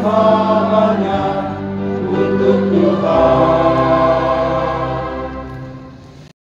Dalam